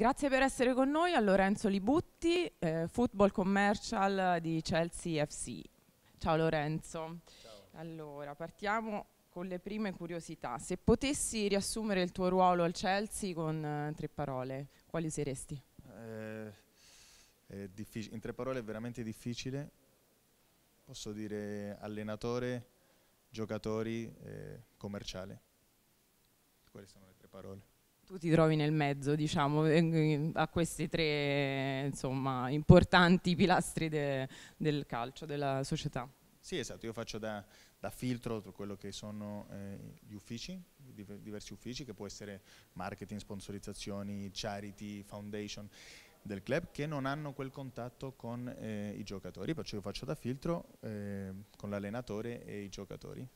Grazie per essere con noi a Lorenzo Libutti, eh, Football Commercial di Chelsea FC. Ciao Lorenzo. Ciao. Allora, partiamo con le prime curiosità. Se potessi riassumere il tuo ruolo al Chelsea con eh, tre parole, quali saresti? Eh, in tre parole è veramente difficile. Posso dire allenatore, giocatori, commerciale. Queste sono le tre parole tu ti trovi nel mezzo, diciamo, a questi tre insomma, importanti pilastri de, del calcio, della società. Sì, esatto, io faccio da, da filtro quello che sono eh, gli uffici, diversi uffici, che può essere marketing, sponsorizzazioni, charity, foundation del club, che non hanno quel contatto con eh, i giocatori, perciò io faccio da filtro eh, con l'allenatore e i giocatori.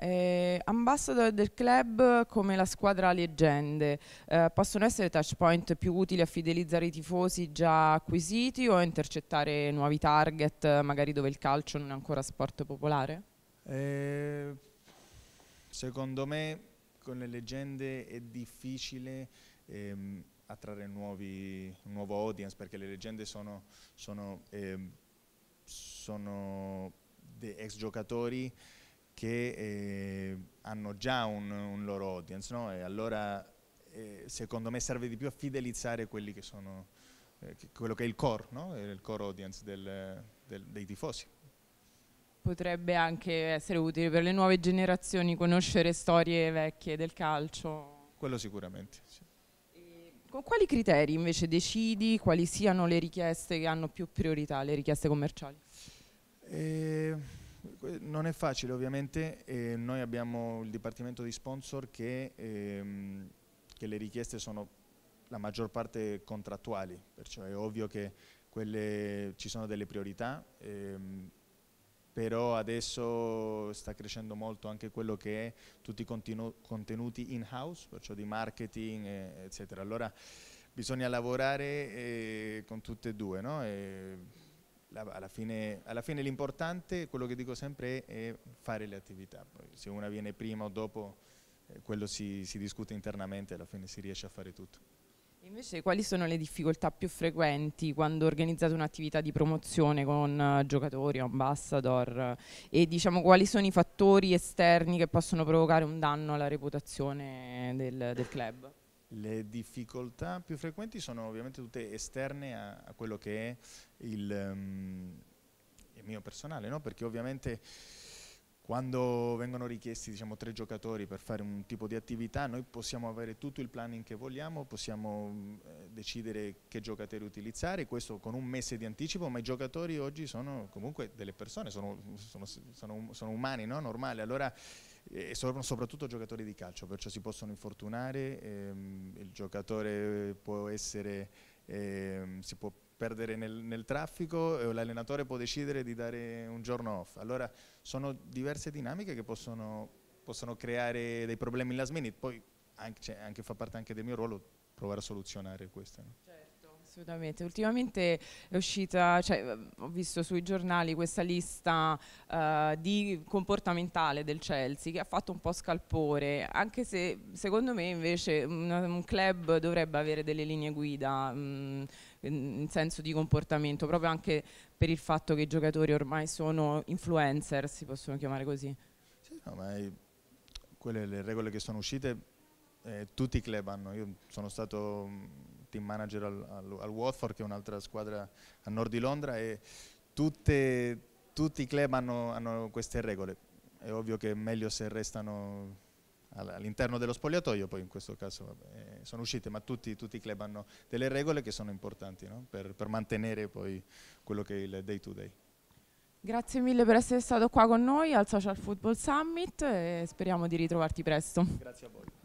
Eh, ambassador del club come la squadra leggende eh, possono essere touch point più utili a fidelizzare i tifosi già acquisiti o a intercettare nuovi target magari dove il calcio non è ancora sport popolare? Eh, secondo me con le leggende è difficile ehm, attrarre nuovi, un nuovo audience perché le leggende sono, sono, ehm, sono ex giocatori che eh, hanno già un, un, loro audience, no? e allora eh, secondo me serve di più a fidelizzare quelli che sono, eh, quello che è il core, no? il core audience del, del, dei tifosi. Potrebbe anche essere utile per le nuove generazioni conoscere storie vecchie del calcio. Quello sicuramente, sì. Con quali criteri invece decidi quali siano le richieste che hanno più priorità, le richieste commerciali? Eh, non è facile ovviamente, eh, noi abbiamo il dipartimento di sponsor che, ehm, che, le richieste sono la maggior parte contrattuali, perciò è ovvio che quelle, ci sono delle priorità, ehm, però adesso sta crescendo molto anche quello che è tutti i contenuti in-house, perciò di marketing, eccetera. Allora bisogna lavorare eh, con tutte e due, no? E, alla fine, fine l'importante, quello che dico sempre, è, fare le attività. Poi, se una viene prima o dopo, eh, quello si, si discute internamente, alla fine si riesce a fare tutto. Invece quali sono le difficoltà più frequenti quando organizzate un'attività di promozione con uh, giocatori ambassador e diciamo quali sono i fattori esterni che possono provocare un danno alla reputazione del, del club? Le difficoltà più frequenti sono ovviamente tutte esterne a, a quello che è il, um, il mio personale, no? perché ovviamente quando vengono richiesti diciamo, tre giocatori per fare un tipo di attività, noi possiamo avere tutto il planning che vogliamo, possiamo eh, decidere che giocatori utilizzare, questo con un mese di anticipo, ma i giocatori oggi sono comunque delle persone, sono, sono, sono, sono umani, no? normali, allora e sono soprattutto giocatori di calcio, perciò si possono infortunare, ehm, il giocatore può essere, ehm, si può perdere nel, nel traffico l'allenatore può decidere di dare un giorno off. Allora sono diverse dinamiche che possono, possono creare dei problemi in last minute, poi anche, cioè, anche, fa parte anche del mio ruolo provare a soluzionare queste. No? Certo. Assolutamente, ultimamente è uscita, cioè, ho visto sui giornali questa lista uh, di comportamentale del Chelsea che ha fatto un po' scalpore, anche se secondo me invece un, un club dovrebbe avere delle linee guida mh, in senso di comportamento, proprio anche per il fatto che i giocatori ormai sono influencer, si possono chiamare così. Sì, no, ma è, quelle le regole che sono uscite eh, tutti i club hanno, io sono stato team manager al, al, al, Watford che è un'altra squadra a nord di Londra e tutte, tutti i club hanno, hanno, queste regole. È ovvio che è meglio se restano all'interno dello spogliatoio, poi in questo caso vabbè, sono uscite, ma tutti, tutti, i club hanno delle regole che sono importanti no? per, per mantenere poi quello che è il day to day. Grazie mille per essere stato qua con noi al Social Football Summit e speriamo di ritrovarti presto. Grazie a voi.